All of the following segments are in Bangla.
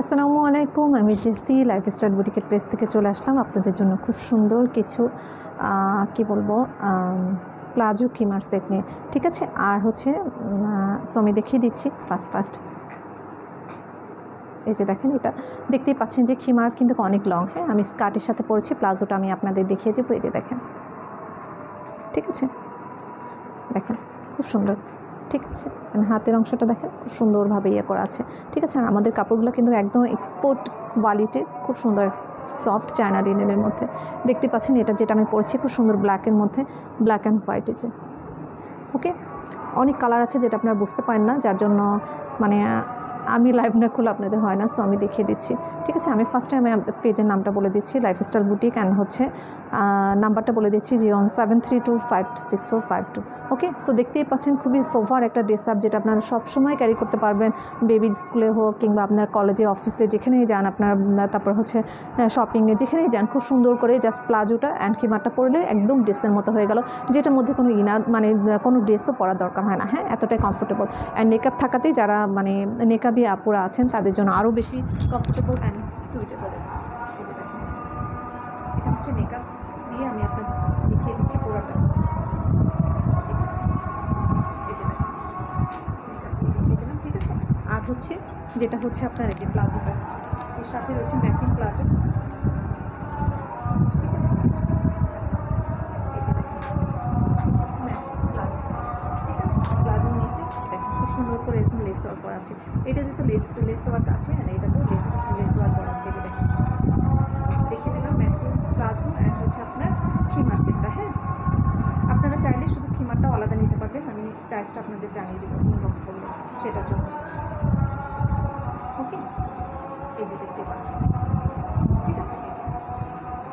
আসসালামু আলাইকুম, আমি জেসি লাইফস্টাইল বুটিকের পেজ থেকে চলে আসলাম। আপনাদের জন্য খুব সুন্দর কিছু কি বলব প্লাজো কিমার সেট নিয়ে। ঠিক আছে, আর হচ্ছে সো আমি দেখিয়ে দিচ্ছি ফার্স্ট ফার্স্ট এই যে দেখেন, এটা দেখতেই পাচ্ছেন যে খিমার কিন্তু অনেক লং হ্যাঁ আমি স্কার্টের সাথে পরেছি প্লাজোটা আমি আপনাদের দেখিয়ে যাব এই যে দেখেন। ঠিক আছে? দেখেন, খুব সুন্দর। ঠিক আছে? মানে হাতের অংশটা দেখেন, খুব সুন্দরভাবে ইয়ে করা আছে। ঠিক আছে? আর আমাদের কাপড়গুলো কিন্তু একদম এক্সপোর্ট কোয়ালিটির খুব সুন্দর সফট চায়না লিনেনের মধ্যে। দেখতে পাচ্ছেন? এটা যেটা আমি পরেছি, খুব সুন্দর ব্ল্যাকের মধ্যে ব্ল্যাক অ্যান্ড হোয়াইট যে। ওকে অনেক কালার আছে যেটা আপনারা বুঝতে পারেন না, যার জন্য মানে আমি লাইভ না খুলে আপনাদের হয় না সো আমি দেখিয়ে দিচ্ছি। ঠিক আছে, আমি ফার্স্টে আমি পেজের নামটা বলে দিচ্ছি লাইফস্টাইল বুটিক অ্যান্ড হচ্ছে নাম্বারটা বলে দিচ্ছি zero seven three two five six four five two okay so দেখতেই পাচ্ছেন খুবই সোফার একটা ড্রেস আপ যেটা আপনারা সবসময় ক্যারি করতে পারবেন বেবি স্কুলে হোক কিংবা আপনার কলেজে অফিসে যেখানেই যান আপনার, তারপর হচ্ছে শপিংয়ে যেখানেই যান, খুব সুন্দর করে জাস্ট প্লাজোটা অ্যান্ড কিমারটা পরলে একদম ড্রেসের মতো হয়ে গেল, যেটার মধ্যে কোনো ইনার মানে কোনো ড্রেসও পরার দরকার হয় না। হ্যাঁ এতটাই কমফোর্টেবল অ্যান্ড মেকআপ থাকাতেই যারা মানে মেকআপ মেকআপি আপুরা আছেন, তাদের জন্য আরও বেশি কমফোর্টেবল অ্যান্ড সুইটেবল এটা হচ্ছে মেকআপ দিয়ে আমি আপনার দেখিয়ে দিচ্ছি পুরোটা। ঠিক আছে? এই যে দেখিয়ে দিলাম, ঠিক আছে? আর হচ্ছে, যেটা হচ্ছে আপনার এই যে প্লাজোটা এর সাথে রয়েছে ম্যাচিং প্লাজো। ঠিক আছে? প্লাজো নিচে, দেখেন, খুব সুন্দর করে লেস ওয়ার্ক করা আছে। এটাতে তো লেস লেস ওয়ার্ক আছে আর এটাতেও লেস লেস ওয়ার্ক করা আছে, এটা দেখে দিলাম ম্যাচিং প্লাজো অ্যান্ড হচ্ছে আপনার খিমার সেটটা হ্যাঁ? আপনারা চাইলে শুধু খিমারটাও আলাদা নিতে পারবেন, আমি প্রাইসটা আপনাদের জানিয়ে দেবো ইনবক্স করলে সেটার জন্য। ওকে এই যে দেখতে পাচ্ছেন। ঠিক আছে? এই যে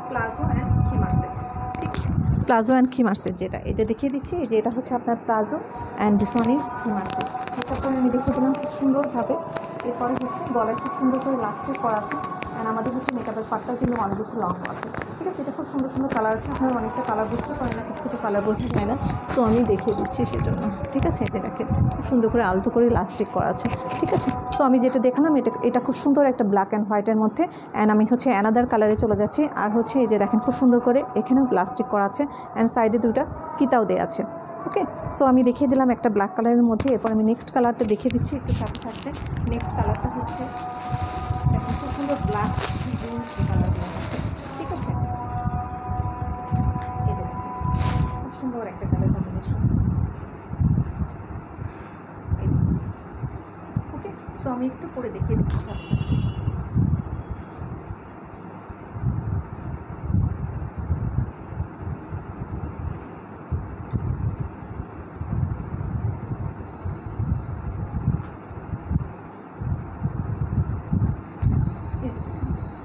প্লাজো অ্যান্ড খিমার সেট। ঠিক আছে? প্লাজো অ্যান্ড খিমার সেট যেটা এটা দেখিয়ে দিচ্ছি, এই যে এটা হচ্ছে আপনার palazzo and this is khimar set. এটা করে আমি দেখিয়ে দিলাম খুব সুন্দরভাবে। এরপরে হচ্ছে গলায় খুব সুন্দর করে লাস্টে করা আছে। অ্যান্ড আমাদের হচ্ছে মেকআপের পার্টটাও কিন্তু অনেক বেশি লং আছে। ঠিক আছে, এটা খুব সুন্দর সুন্দর কালার আছে। আপনার অনেকটা কালার বুঝতে পারেন না কিছু কিছু কালার বোঝা যায় না। সো আমি দেখিয়ে দিচ্ছি সেজন্য। ঠিক আছে যেটাকে খুব সুন্দর করে আলতো করে লাস্টিক করা আছে। ঠিক আছে সো আমি যেটা দেখালাম, এটা এটা খুব সুন্দর একটা ব্ল্যাক অ্যান্ড হোয়াইটের মধ্যে। অ্যান্ড আমি হচ্ছে অ্যানাদার কালারে চলে যাচ্ছি। আর হচ্ছে এই যে দেখেন, খুব সুন্দর করে এখানেও প্লাস্টিক করা আছে। অ্যান্ড সাইডে দুটা ফিতাও দেওয়া আছে। ওকে সো আমি দেখিয়ে দিলাম একটা ব্ল্যাক কালারের মধ্যে, এরপর আমি নেক্সট কালারটা দেখিয়ে দিচ্ছি, একটু সাথে সাথে নেক্সট কালারটা হচ্ছে দেখেন খুব সুন্দর ব্ল্যাক ঠিক আছে? এই খুব সুন্দর একটা কালার কম্বিনেশন ওকে সো আমি একটু পরে দেখিয়ে দিচ্ছি সাথে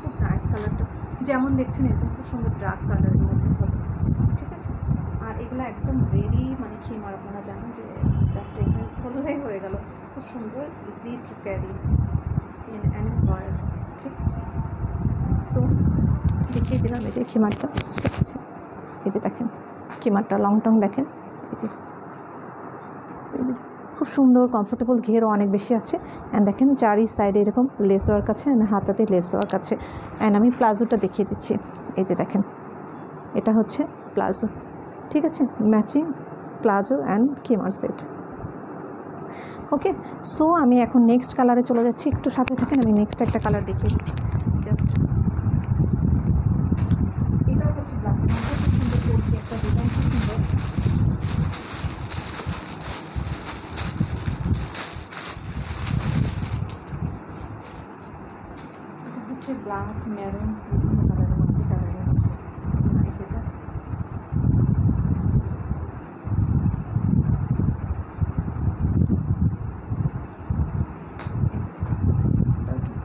খুব নাইস কালারটা যেমন দেখছেন, এরকম খুব সুন্দর ডার্ক কালারের মধ্যে হবে। ঠিক আছে? আর এগুলো একদম রেডি মানে খিমার আপনারা জানেন যে জাস্ট এখানে করলেই হয়ে গেল। খুব সুন্দর easy to carry in and wear ঠিক আছে? সো দেখিয়ে দিলাম এই যে খিমারটা। ঠিক আছে? এই যে দেখেন, খিমারটা লং টং দেখেন। এই যে এই যে। খুব সুন্দর কমফোর্টেবল ঘেরও অনেক বেশি আছে। অ্যান্ড দেখেন, চারি সাইডে এরকম লেস ওয়ার্ক আছে অ্যান্ড হাতাতে লেস ওয়ার্ক আছে। অ্যান্ড আমি প্লাজোটা দেখিয়ে দিচ্ছি। এই যে দেখেন, এটা হচ্ছে প্লাজো। ঠিক আছে? Matching palazzo and khimar set okay so আমি এখন নেক্সট কালারে চলে যাচ্ছি। একটু সাথে থাকেন, আমি নেক্সট একটা কালার দেখিয়ে দিচ্ছি। জাস্ট এটাও হচ্ছে ব্ল্যাক সুন্দর করছি একটা ডিজাইন খুব সুন্দর হচ্ছে ব্ল্যাক মেরুন বিভিন্ন কালারের মধ্যে কালারের মধ্যে নাইস এটা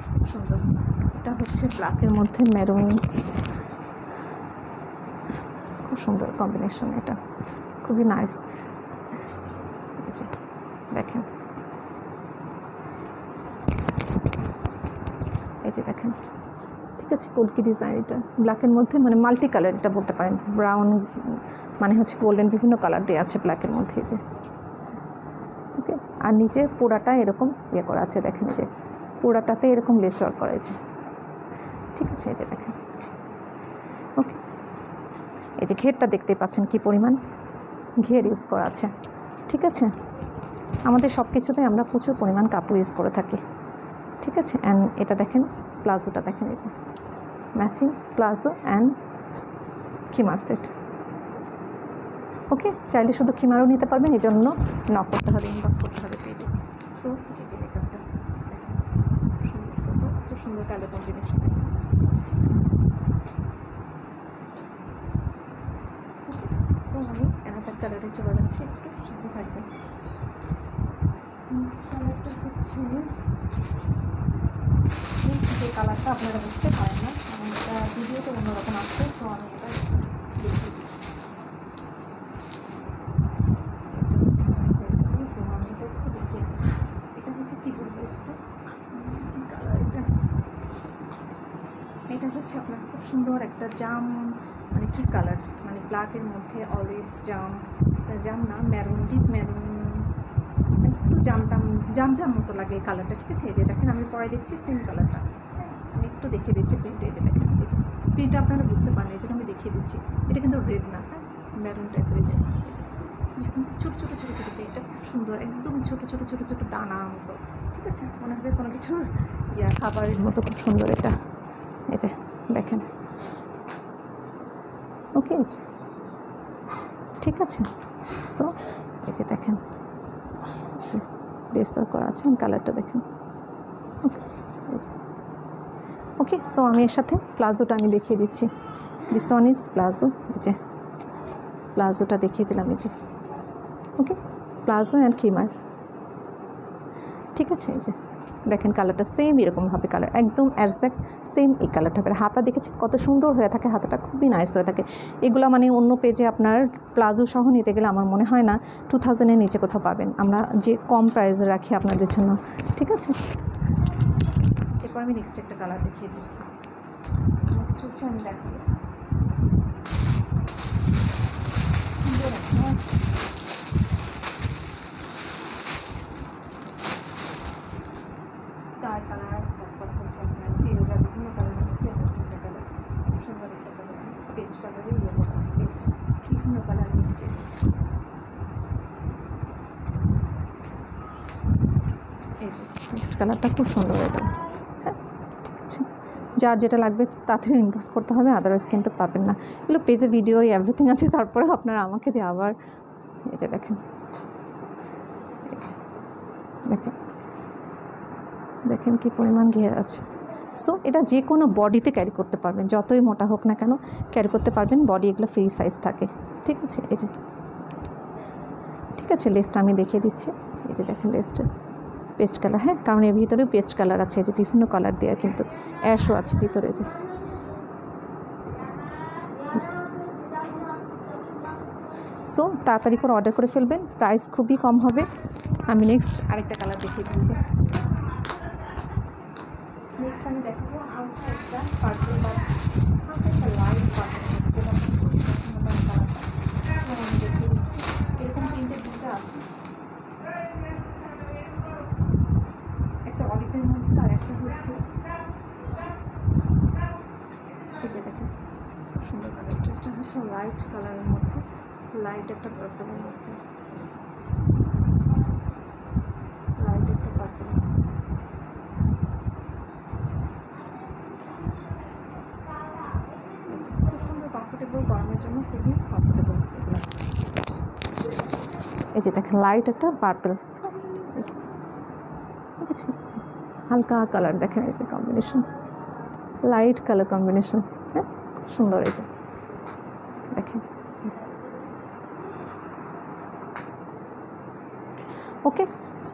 খুব সুন্দর। এটা হচ্ছে ব্ল্যাকের মধ্যে মেরুন খুব সুন্দর কম্বিনেশন এটা। খুবই নাইস দেখেন। এই যে দেখেন। ঠিক আছে, কলকি ডিজাইন এটা। ব্ল্যাকের মধ্যে মানে মাল্টি কালার এটা বলতে পারেন। ব্রাউন মানে হচ্ছে গোল্ডেন বিভিন্ন কালার দেওয়া আছে ব্ল্যাকের মধ্যে যে। ওকে আর নিচে পুরাটা এরকম ইয়ে করা আছে, দেখেন যে। পুরাটাতে এরকম লেস ওয়ার্ক করা হয়েছে ঠিক আছে, এই যে দেখেন। ওকে এই যে ঘেরটা দেখতে পাচ্ছেন কি পরিমাণ। ঘের ইউজ করা আছে। ঠিক আছে? আমাদের সব কিছুতে আমরা প্রচুর পরিমাণ কাপড় ইউজ করে থাকি। ঠিক আছে? অ্যান্ড এটা দেখেন, প্লাজোটা দেখেন এই যে। Matching palazzo and khimar set okay চাইলে শুধু খিমারও নিতে পারবেন এই জন্য নক করতে হবে ইনভাস করতে হবে পেজে সো সুন্দর সুন্দর খুব সুন্দর কালার কম্বিনেশন আছে সো আমি এনাকার কালারে চলে যাচ্ছি, একটু থাকবেন নেক্সট কালারটা হচ্ছে যে কালারটা আপনারা বুঝতে পারেন না এটা ভিডিওতে অন্যরকম আসছে সো আমি এটা দেখিয়ে দিচ্ছি সো আমি এটা একটু দেখিয়ে দিচ্ছি এটা হচ্ছে কী বলব একটু কী কালার এটা এটা হচ্ছে আপনার খুব সুন্দর একটা জাম মানে কী কালার মানে ব্ল্যাকের মধ্যে অলিভ জাম জাম না ম্যারুন ডিপ ম্যারুন একটু জাম টাম, জাম জাম মতো লাগে এই কালারটা ঠিক আছে? যে দেখেন, আমি পরে দিচ্ছি সেম কালারটা আমি একটু দেখিয়ে দিচ্ছি প্রিন্টে এই যে দেখেন, এই প্রিন্টটা আপনারা বুঝতে পারেন এই জন্য আমি দেখিয়ে দিচ্ছি। এটা কিন্তু রেড না হ্যাঁ? ম্যারুন টাইপের যে ছোটো ছোটো ছোটো ছোটো প্রিন্টটা খুব সুন্দর, একদম ছোটো ছোটো ছোটো ছোটো দানা মতো, ঠিক আছে? মনে হবে কোনো কিছু ইয়া, খাবারের মতো, খুব সুন্দর এটা। এই যে, দেখেন। ওকে, এই যে। ঠিক আছে। সো এই যে দেখেন। যে রেস্টোর করা আছে কালারটা দেখেন। ওকে ওকে সো আমি এর সাথে প্লাজোটা আমি দেখিয়ে দিচ্ছি। দিস ওয়ান ইজ প্লাজো এই যে। প্লাজোটা দেখিয়ে দিলাম, এই যে। ওকে প্লাজো অ্যান্ড কিমার ঠিক আছে, এই যে। দেখেন কালারটা সেম এরকম হবে কালার একদম অ্যারজ্যাক্ট সেম এই কালারটা হবে। হাতা দেখেছি কত সুন্দর হয়ে থাকে, হাতাটা খুবই নাইস হয়ে থাকে। এগুলো মানে অন্য পেজে আপনার প্লাজো সহ নিতে গেলে আমার মনে হয় না টু থাউজেন্ডের নিচে কোথাও পাবেন। আমরা যে কম প্রাইসে রাখি আপনাদের জন্য, ঠিক আছে? এরপর আমি নেক্সট একটা কালার দেখিয়ে দিচ্ছি। আমি দেখাবো সুন্দর একটা স্কাই কালার নেক্সট কালারটা খুব সুন্দর এটা হ্যাঁ যার যেটা লাগবে তাড়াতাড়ি ইনভেস্ট করতে হবে আদারওয়াইজ কিন্তু পাবেন না। এগুলো পেজে ভিডিও এভরিথিং আছে তারপরে আপনারা আমাকে দিয়ে আবার এই যে দেখেন। দেখেন। দেখেন কি পরিমাণ ঘের আছে। সো এটা যে কোনো বডিতে ক্যারি করতে পারবেন। যতই মোটা হোক না কেন ক্যারি করতে পারবেন। বডি এগুলো ফ্রি সাইজ থাকে। ঠিক আছে? এই যে, ঠিক আছে লেসটা আমি দেখিয়ে দিচ্ছি। এই যে দেখেন লেসটা পেস্ট কালার হ্যাঁ কারণ এর ভিতরেও পেস্ট কালার আছে। যে বিভিন্ন কালার দেওয়া কিন্তু অ্যাশও আছে ভিতরে যে। সো তাড়াতাড়ি করে অর্ডার করে ফেলবেন। প্রাইস খুবই কম হবে। আমি নেক্সট আরেকটা কালার দেখিয়ে দিচ্ছি। নেক্সট আমি দেখাবো হালকা একটা পার্পল বা হালকা একটা লাইট পার্পল যেটা আমি খুব পছন্দ করি কালারটা আমি দেখিয়ে দিচ্ছি এরকম তিনটে দুটো আছে একটা অলিভের মধ্যে আর একটা হচ্ছে এই যে দেখেন খুব সুন্দর কালারটা একটা হচ্ছে লাইট কালারের মধ্যে লাইট একটা পার্পলের মধ্যে লাইট একটা পার্পলের মধ্যে খুব সুন্দর কমফোর্টেবল গরমের জন্য খুবই কমফোর্টেবল এই যে দেখেন লাইট একটা পার্পল ঠিক আছে হালকা কালার দেখেন, এই যে কম্বিনেশন লাইট কালার কম্বিনেশন হ্যাঁ? খুব সুন্দর, এই যে। দেখেন ওকে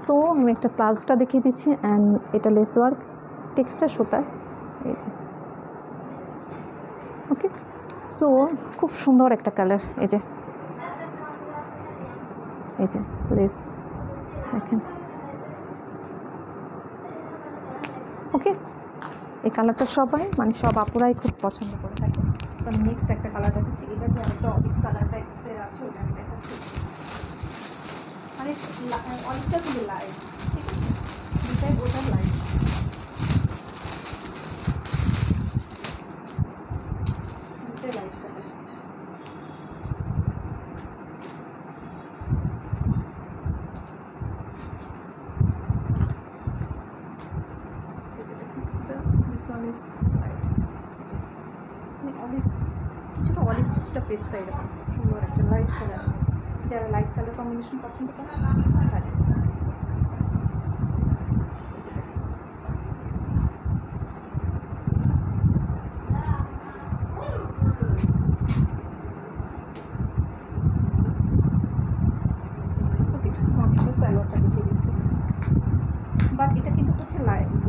সো আমি একটা প্লাজোটা দেখিয়ে দিচ্ছি অ্যান্ড এটা লেস ওয়ার্ক টেক্সটা সুতার এই যে। ওকে সো খুব সুন্দর একটা কালার এই যে। এই যে লেস দেখেন। ওকে এই কালারটা সবাই মানে সব আপুরাই খুব পছন্দ করে থাকে। সো নেক্সট একটা কালার দেখাচ্ছি। এটা যে একটা অলিভ কালার টাইপসের আছে, ওটা আমি দেখাচ্ছি। মানে অলিভটা খুবই লাইট ঠিক আছে? ওটার লাইট ওয়ান ইজ লাইট মানে অলিভ কিছুটা পেস্তা এরকম, সুন্দর একটা লাইট কালার যারা লাইট কালার কম্বিনেশন পছন্দ করে কাজে স্যালোয়ারটা দেখিয়ে দিচ্ছি। বাট এটা কিন্তু হচ্ছে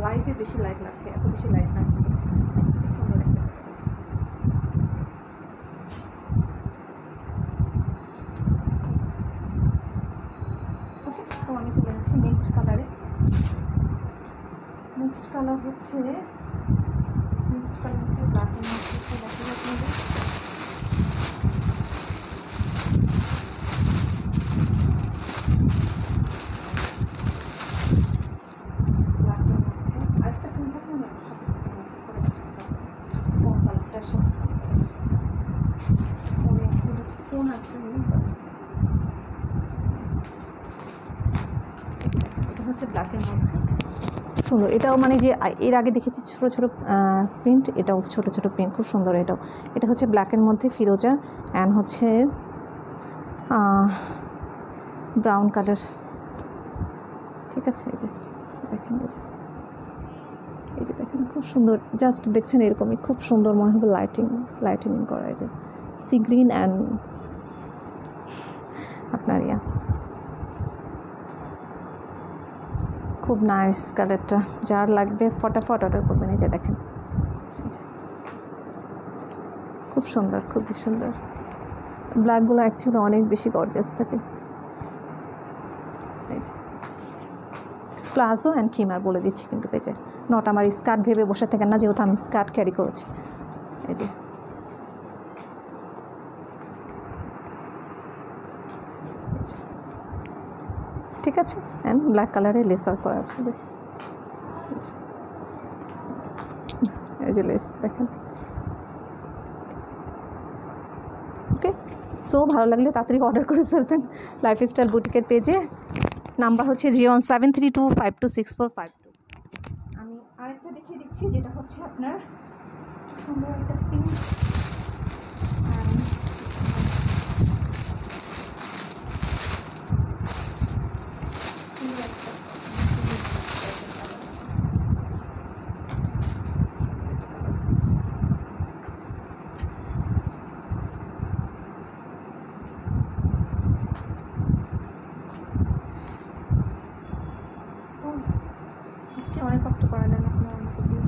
লাইভে বেশি লাইট লাগছে, এত বেশি লাইট না কিন্তু খুব সুন্দর একটা কালার আছে ওকে সো আমি চলে যাচ্ছি নেক্সট কালারে নেক্সট কালার হচ্ছে নেক্সট কালার হচ্ছে ব্ল্যাক অ্যান্ড হোয়াইট দেখা যাচ্ছে ব্ল্যাক অ্যান্ড হোয়াইট আরেকটা ফোন থাকলে না সাথে করে ফোন কালারটার সাথে ফোনে অ্যাকচুয়ালি ফোন আছে এটা হচ্ছে ব্ল্যাকের মধ্যে। সুন্দর। এটাও মানে যে এর আগে দেখেছি ছোটো ছোটো প্রিন্ট, এটাও ছোটো ছোটো প্রিন্ট। খুব সুন্দর এটাও। এটা হচ্ছে ব্ল্যাকের মধ্যে ফিরোজা অ্যান্ড হচ্ছে ব্রাউন কালার ঠিক আছে? এই যে, দেখেন, এই যে। এই যে দেখেন, খুব সুন্দর। জাস্ট দেখছেন এরকমই। খুব সুন্দর মনে হবে লাইটিং লাইটিনিং করা এই যে। সি গ্রিন অ্যান্ড আপনার ইয়া। খুব নাইস কালারটা যার লাগবে ফটাফট অর্ডার করবেন এই যে দেখেন। খুব সুন্দর খুবই সুন্দর। ব্ল্যাকগুলো অ্যাকচুয়ালি অনেক বেশি গর্জাস থাকে। প্লাজো অ্যান্ড কিমার বলে দিচ্ছি কিন্তু পেজে নট আমার স্কার্ট ভেবে বসে থাকেন না, যেহেতু আমি স্কার্ট ক্যারি করেছি। এই যে। ঠিক আছে? অ্যান্ড ব্ল্যাক কালারের লেস ওয়ার্ক করা আছে। এই যে। লেস দেখেন। ওকে সো ভালো লাগলে তাড়াতাড়ি অর্ডার করে ফেলবেন। লাইফস্টাইল বুটিকের পেজে নাম্বার হচ্ছে zero one seven three two five two six four five two আমি আরেকটা দেখিয়ে দিচ্ছি, যেটা হচ্ছে আপনার সুন্দর একটা পিঙ্ক আজকে অনেক কষ্ট করা যায় আমাকে দিয়ে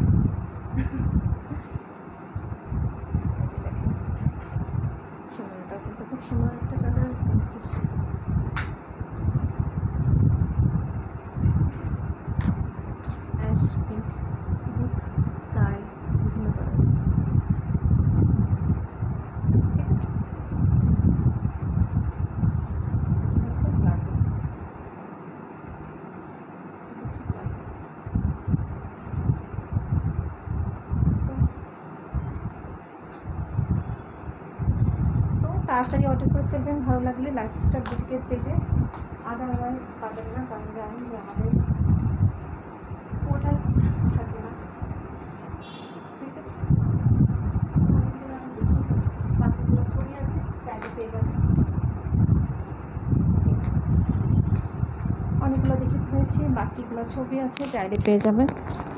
সুন্দর এটা কিন্তু খুব সুন্দর একটা colour ash pink both sky বিভিন্ন কালার ঠিক আছে এটা হচ্ছে প্লাজো এটা হচ্ছে প্লাজো সো সো ফেলবেন ভালো লাগলে লাইফ লাইফস্টাইল বুটিকের পেজে। আদারওয়াইজ পাবেন না, কারণ জানেন যে আমাদের না। ঠিক আছে। বাকিগুলো ছবি আছে চাইলে পেয়ে যাবেন। অনেকগুলো দেখে ফেলেছি, বাকিগুলো ছবি আছে চাইলে পেয়ে যাবেন।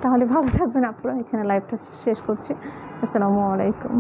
তাহলে ভালো থাকবেন আপনারা এখানে লাইভটা শেষ করছি। আসসালামু আলাইকুম।